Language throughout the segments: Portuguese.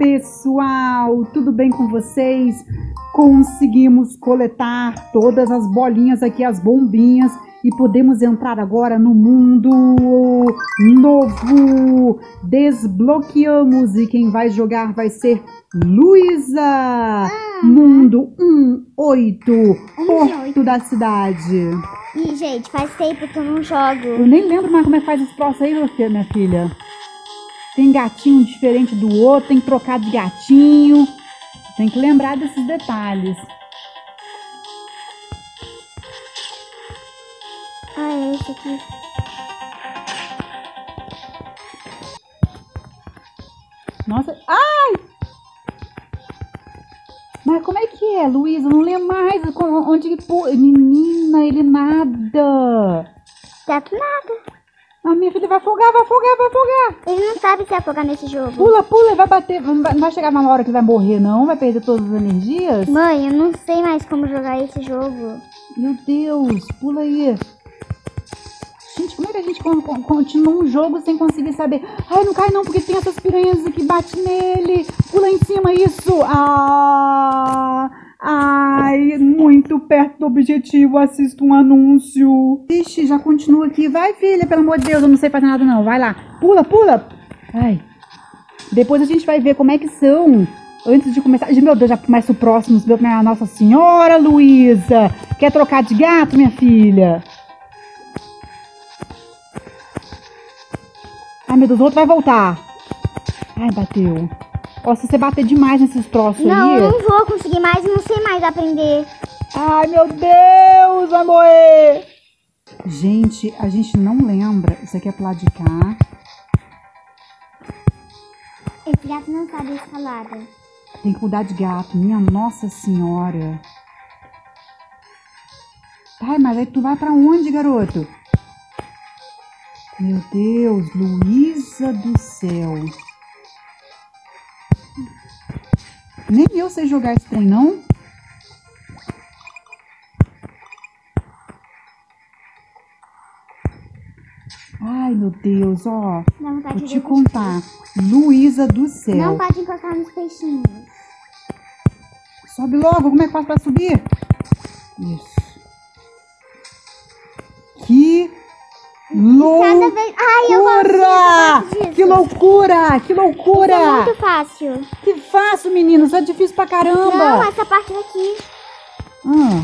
pessoal, tudo bem com vocês? Conseguimos coletar todas as bolinhas aqui, as bombinhas, e podemos entrar agora no mundo novo. Desbloqueamos e quem vai jogar vai ser Luísa. Mundo 18, Porto da Cidade. Ih, gente, faz tempo que eu não jogo. Eu nem lembro mais como é que faz esse troço aí, você, minha filha. Tem gatinho diferente do outro, tem que trocar de gatinho. Tem que lembrar desses detalhes. Ah, é esse aqui. Nossa, ai! Mas como é que é, Luísa? Eu Não lembro mais onde que pô. Menina, ele nada. Certo nada. A minha filha vai afogar, vai afogar, vai afogar. Ele não sabe se afogar nesse jogo. Pula, pula, vai bater. Não vai chegar uma hora que vai morrer, não? Vai perder todas as energias? Mãe, eu não sei mais como jogar esse jogo. Meu Deus, pula aí. Gente, como é que a gente con- con- continua um jogo sem conseguir saber? Ai, não cai não, porque tem essas piranhas que bate nele. Pula em cima, isso. Ah, ai, muito perto do objetivo. Assisto um anúncio. Ixi, já continua aqui. Vai, filha, pelo amor de Deus, eu não sei fazer nada não. Vai lá. Pula, pula. Ai. Depois a gente vai ver como é que são. Antes de começar. Meu Deus, já começa o próximo. Minha Nossa Senhora, Luísa. Quer trocar de gato, minha filha? Ai, meu Deus, o outro vai voltar. Ai, bateu. Ó, se você bater demais nesses troços Não, aí. eu não vou conseguir mais, não sei mais aprender. Ai, meu Deus, vai morrer. Gente, a gente não lembra. Isso aqui é pro lado de cá. Esse gato não sabe escalada. Tem que mudar de gato. Minha Nossa Senhora. Ai, mas aí tu vai pra onde, garoto? Meu Deus, Luísa do céu. Nem eu sei jogar esse trem, não? Ai, meu Deus, ó. Vou te contar. Luísa do céu. Não pode encostar nos peixinhos. Sobe logo, como é que faz pra subir? Isso. Cada vez. Ai, eu eu loucura! Que loucura! Que Isso é loucura! muito fácil. Que fácil, meninos. É difícil pra Não, caramba. essa parte daqui. Ah.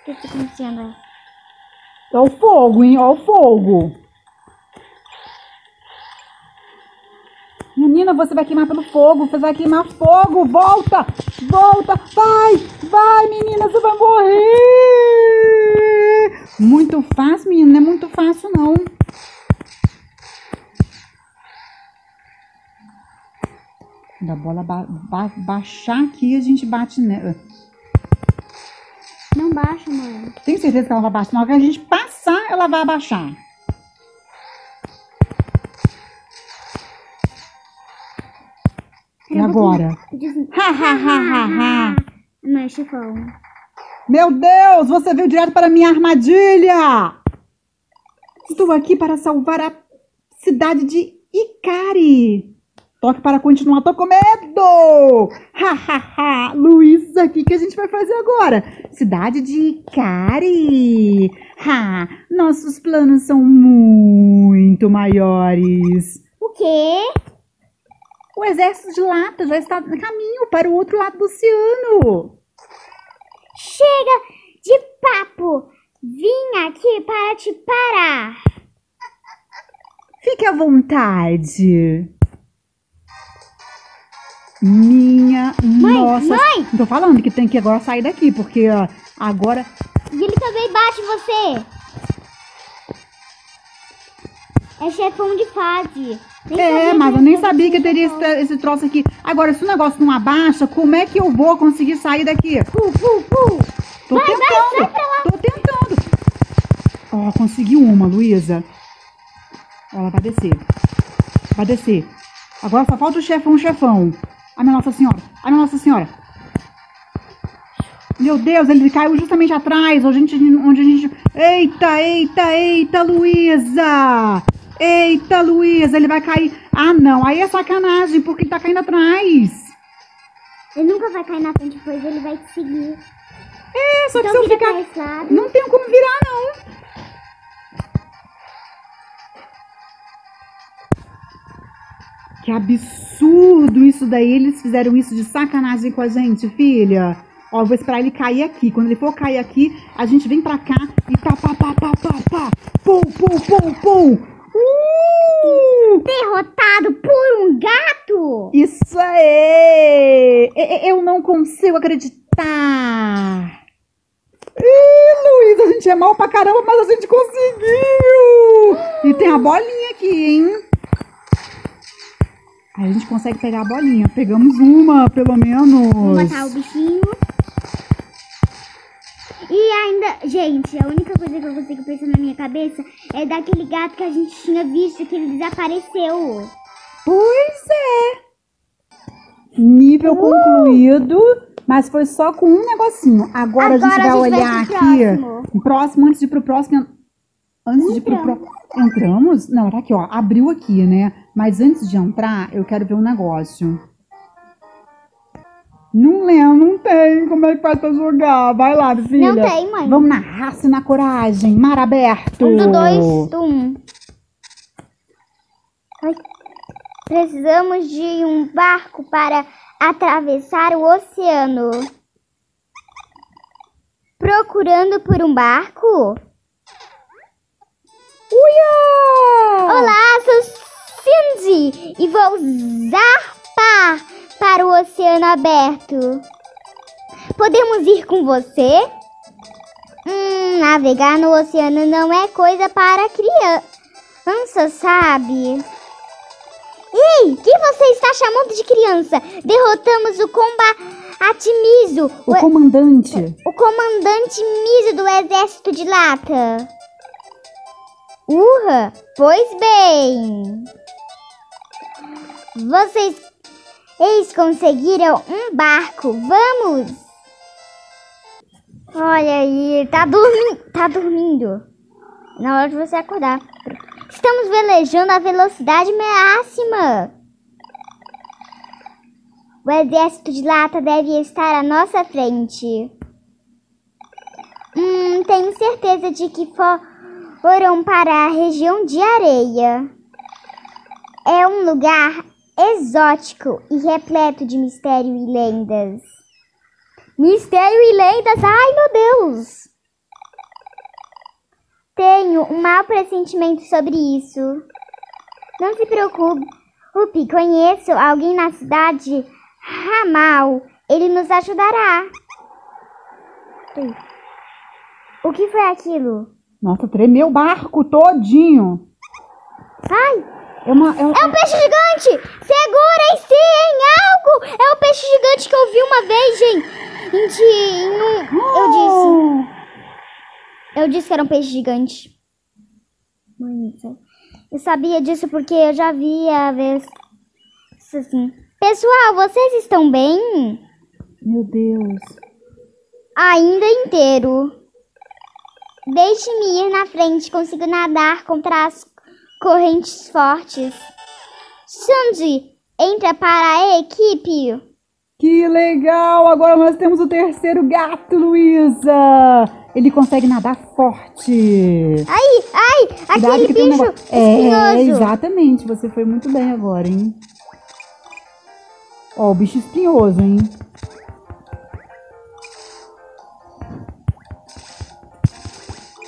O que tá acontecendo? É o fogo, hein? Ó o fogo. Menina, você vai queimar pelo fogo. Você vai queimar fogo. Volta! Volta! Vai! Vai, menina, você vai morrer! Muito fácil, menina. Não é muito fácil, não. Quando a bola ba- ba- baixar aqui, a gente bate nela. Não baixa, mãe. Tenho certeza que ela vai baixar. Na hora que a gente passar, ela vai abaixar. Agora? Ha, ha, ha, ha, ha. Mãe, chifão. Meu Deus, você veio direto para minha armadilha! Estou aqui para salvar a cidade de Ikari. Toque para continuar, tô com medo! Ha, ha, ha! Luísa, o que, que a gente vai fazer agora? Cidade de Ikari! Ha! Nossos planos são muito maiores. O quê? O exército de lata já está no caminho para o outro lado do oceano. Chega de papo! Vim aqui para te parar. Fique à vontade. Minha nossa. mãe! Tô falando que tem que agora sair daqui, porque ó, agora. E ele também bate em você. É chefão de fase. É, mas eu nem sabia que teria esse, esse troço aqui. Agora, se o negócio não abaixa, como é que eu vou conseguir sair daqui? Pu, pu, pu. Tô Vai, vai, tentando. pra lá. Tô tentando. Ó, consegui uma, Luísa. Ela vai descer. Vai descer. Agora só falta o chefão, chefão. Ai, minha Nossa Senhora. Ai, minha Nossa Senhora. Meu Deus, ele caiu justamente atrás, onde a gente... Onde a gente... Eita, eita, eita, Luísa! Eita, Luísa, ele vai cair... Ah, não, aí é sacanagem, porque ele tá caindo atrás. Ele nunca vai cair na frente, pois ele vai te seguir. É, só que Então se eu ficar... Não tenho como virar, não. Que absurdo isso daí. Eles fizeram isso de sacanagem com a gente, filha. Ó, eu vou esperar ele cair aqui. Quando ele for cair aqui, a gente vem pra cá e pá, pá, pá, pá, pá, pá. Pum, pum, pum, pum. Derrotado por um gato! Isso aí! Eu não consigo acreditar! Ih, Luiz, a gente é mal pra caramba, mas a gente conseguiu! E tem a bolinha aqui, hein? Aí a gente consegue pegar a bolinha. Pegamos uma, pelo menos. Vou matar o bichinho. Gente, a única coisa que eu consigo pensar na minha cabeça é daquele gato que a gente tinha visto que ele desapareceu. Pois é! Nível concluído, mas foi só com um negocinho. Agora, a gente vai olhar pro aqui. próximo. Próximo, antes de ir pro próximo. Antes de ir pro próximo. Entramos? Não, tá aqui, ó. Abriu aqui, né? Mas antes de entrar, eu quero ver um negócio. Não lembro, não tem. Como é que faz pra jogar? Vai lá, filha. Não tem, mãe. Vamos na raça e na coragem. Mar aberto. Um do dois, do um. Ai. Precisamos de um barco para atravessar o oceano. Procurando por um barco? Uia! Olá, sou Cindy e vou zarpar para o oceano aberto. Podemos ir com você? Hum, navegar no oceano não é coisa para criança, sabe? Ei, que você está chamando de criança? Derrotamos o combate Miso, O o, comandante. o comandante Miso do exército de lata. Urra! Pois bem. Vocês eles conseguiram um barco. Vamos! Olha aí, tá dormindo. Tá dormindo. Na hora de você acordar. Estamos velejando a velocidade máxima. O exército de lata deve estar à nossa frente. Hum, tenho certeza de que fo- foram para a região de areia. É um lugar exótico e repleto de mistério e lendas. Mistério e lendas? Ai, meu Deus! Tenho um mau pressentimento sobre isso. Não se preocupe, conheço alguém na cidade Ramal. Ele nos ajudará. O que foi aquilo? Nossa, tremeu o barco todinho. Ai, É uma. É uma... É um peixe gigante! Segurem-se em algo! É o peixe gigante que eu vi uma vez, gente! Gente, não- eu disse. Eu disse que era um peixe gigante. Isso- Eu sabia disso porque eu já vi a vez. Isso assim. Pessoal, vocês estão bem? Meu Deus. Ainda inteiro. Deixe-me ir na frente, consigo nadar contra as correntes fortes. Sandy, entra para a equipe. Que legal! Agora nós temos o terceiro gato, Luísa! Ele consegue nadar forte. Ai, ai, aquele que tem um bicho negócio- É, espinhoso. exatamente. Você foi muito bem agora, hein? Ó, o bicho espinhoso, hein?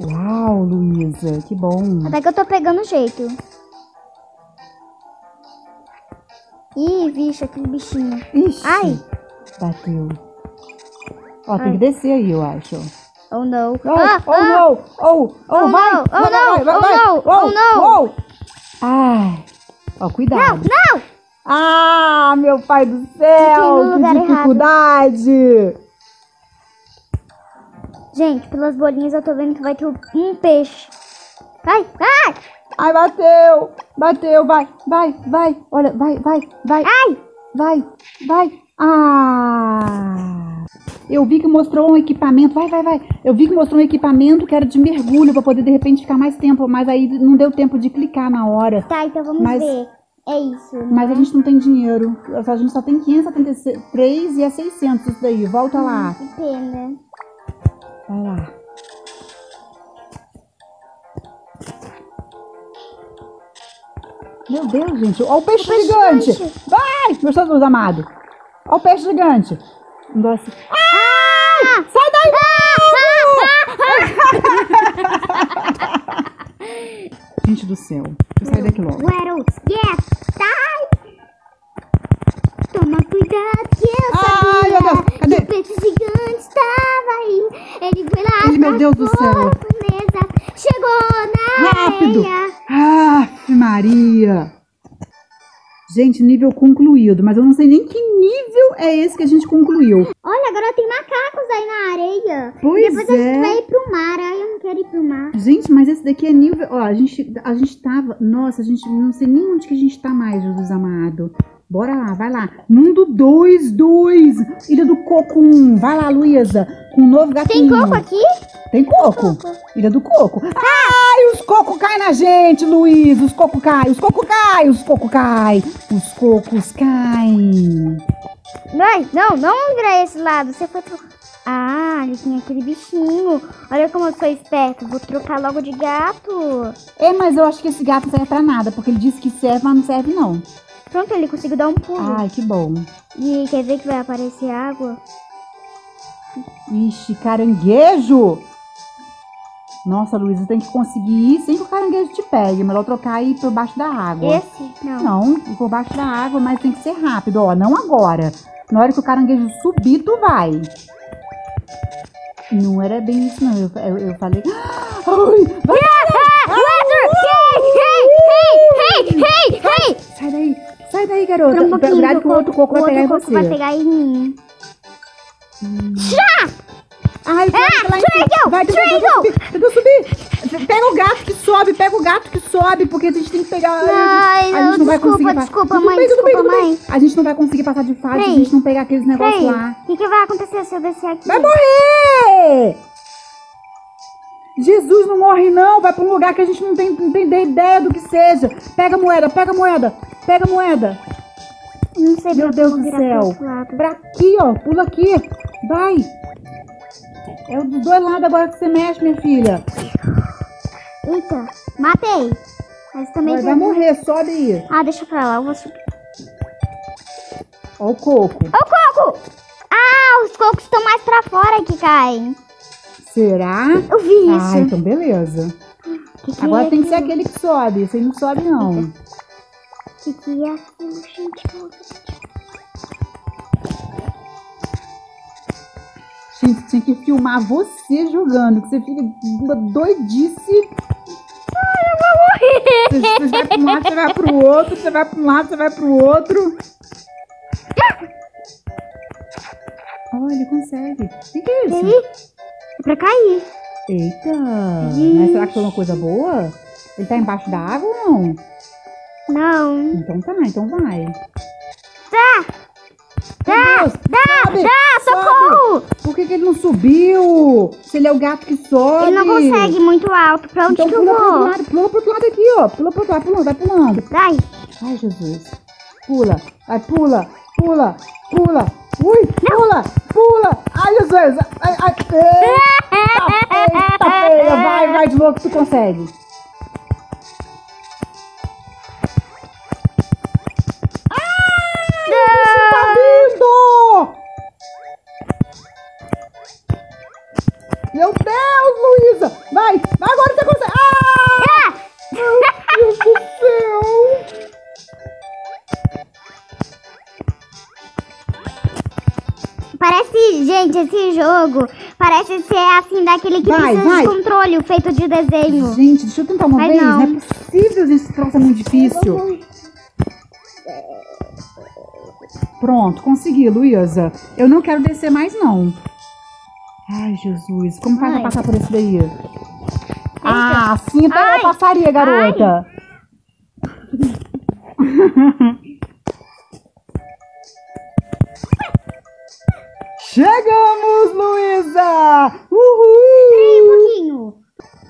Uau, Luísa, que bom. Até que eu tô pegando jeito. Ih, bicho, aquele bichinho. Ixi, Ai. bateu. Ó, tem Ai. que descer aí, eu acho. Oh, não. Oh, Ah, oh ah. não! Oh, oh, Oh, vai! não! Oh, vai, vai, não! vai, Oh, vai. não! Oh, Oh, não! oh. Ai! Ó, cuidado. Não, não! Ah, meu pai do céu! Que lugar errado. Gente, pelas bolinhas eu tô vendo que vai ter um peixe. Ai, ai, Ai, bateu! Bateu, vai, vai, vai! Olha, vai, vai, vai, ai! vai, vai! Ah! Eu vi que mostrou um equipamento. Vai, vai, vai. Eu vi que mostrou um equipamento que era de mergulho pra poder de repente ficar mais tempo, mas aí não deu tempo de clicar na hora. Tá, então vamos Mas- ver. É isso. Mas a gente não tem dinheiro. A gente só tem 573 e é 600 isso daí. Volta lá. Que pena. Vai lá. Meu Deus, gente. Olha o peixe peixe gigante. gigante. Vai, meus santos amados. Olha o peixe gigante. Um doce. Ah! Sai daí! Gente do céu. Deixa eu sair daqui logo. Guero, yes, aí. Ele foi lá Ai, meu Deus do céu. profundeza, chegou na Rápido. areia. Aff, Maria. Gente, nível concluído. Mas eu não sei nem que nível é esse que a gente concluiu. Olha, agora tem macacos aí na areia. Pois Depois a gente é. vai ir pro mar. Ai, eu não quero ir pro mar. Gente, mas esse daqui é nível. Ó, a gente, a gente tava. Nossa, a gente não sei nem onde que a gente tá mais, Jesus amado. Bora lá, vai lá. Mundo 2, 2. Ilha do Coco 1. Vai lá, Luísa. Com um novo Tem gatinho. coco aqui? Tem coco. Ilha do Coco. Ai, os cocos caem na gente, Luiz. Os cocos caem, os cocos caem, os cocos caem. Os cocos caem. Vai, não, não virar esse lado. Você foi pro. Ah, ali tem aquele bichinho. Olha como eu sou esperto. Vou trocar logo de gato. É, mas eu acho que esse gato não serve pra nada, porque ele disse que serve, mas não serve não. Pronto, ele conseguiu dar um pulo. Ai, que bom. E quer ver que vai aparecer água? Ixi, caranguejo! Nossa, Luísa, tem que conseguir ir sem que o caranguejo te pegue. Melhor trocar e ir por baixo da água. Esse? Não. Não, por baixo da água, mas tem que ser rápido, ó. Não agora. Na hora que o caranguejo subir, tu vai. Não era bem isso, não. Eu, eu, eu falei. Ai, vai, Hey, hey, hey, hey! sai daí. Sai daí, garota. Espera um pouquinho. Cuidado que o outro coco vai pegar em outro coco você. vai pegar em mim. Ai, vai, Ah, lá triangle, Vai, tenta, tenta subir, tenta subir. Pega o gato que sobe, pega o gato que sobe, porque a gente tem que pegar. a gente- Ai, a gente não vai desculpa, conseguir. pa- desculpa, mãe, bem, desculpa, bem. mãe. A gente não vai conseguir passar de fase se a gente não pegar aqueles negócios lá. o que, que vai acontecer se eu descer aqui? Vai morrer! Jesus não morre, não. Vai pra um lugar que a gente não tem, não tem ideia do que seja. Pega a moeda, pega a moeda, pega a moeda. Não sei Meu Deus do céu. Pra aqui, ó. Pula aqui. Vai. É o dos dois lados agora que você mexe, minha filha. Eita, matei. Mas também... Vai, vai morrer, sobe aí. Ah, deixa pra lá, eu vou subir. Ó o coco. Ô, coco! Ah, os cocos estão mais pra fora que caem. Será? Eu vi isso. Ah, então beleza. que que Agora é tem que ser aquele que sobe. Esse aí não sobe, não. que, que é aquilo, gente? Gente, tinha que filmar você jogando, que você fica uma doidice. Eu vou morrer. Você, você vai pra um lado, você vai pro outro, você vai pra um lado, você vai pro outro. Olha, ele consegue. O que, que é isso? Ih, É pra cair. Eita! Mas será que foi uma coisa boa? Ele tá embaixo da água ou não? Não. Então tá, então vai. Tá, Meu Deus, dá, sobe, dá, socorro. Por que, que ele não subiu? Se ele é o gato que sobe. Ele não consegue muito alto. Pra onde Então que eu pula pro outro vou? lado, pula pro outro lado aqui, ó. Pula pro outro lado, pulando, vai pulando. Vai. Ai, Jesus. Pula, vai, pula, pula, pula. Ui, pula, pula. Ai, Jesus. Ai, ai, eita, eita, feia. Vai, vai de novo que tu consegue. Jogo parece ser assim daquele que Vai, precisa vai. de controle, feito de desenho. Gente, deixa eu tentar uma Mas vez. Não. não. é possível, gente. Esse troço é muito difícil. Pronto, consegui, Luísa. Eu não quero descer mais, não. Ai, Jesus. Como faz pra passar por esse daí? Ah, assim então Ai. eu passaria, garota. Chegamos, Luísa! Peraí um Uhul! pouquinho.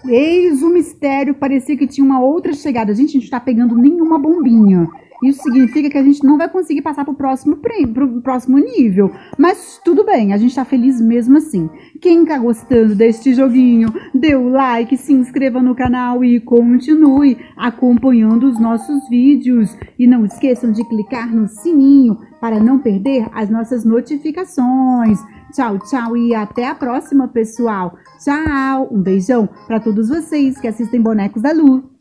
Eis o mistério, parecia que tinha uma outra chegada. Gente, a gente não tá pegando nenhuma bombinha. Isso significa que a gente não vai conseguir passar pro próximo, pro próximo nível. Mas tudo bem, a gente tá feliz mesmo assim. Quem tá gostando deste joguinho, dê o like, se inscreva no canal e continue acompanhando os nossos vídeos. E não esqueçam de clicar no sininho para não perder as nossas notificações. Tchau, tchau e até a próxima, pessoal. Tchau! Um beijão para todos vocês que assistem Bonecos da Lu.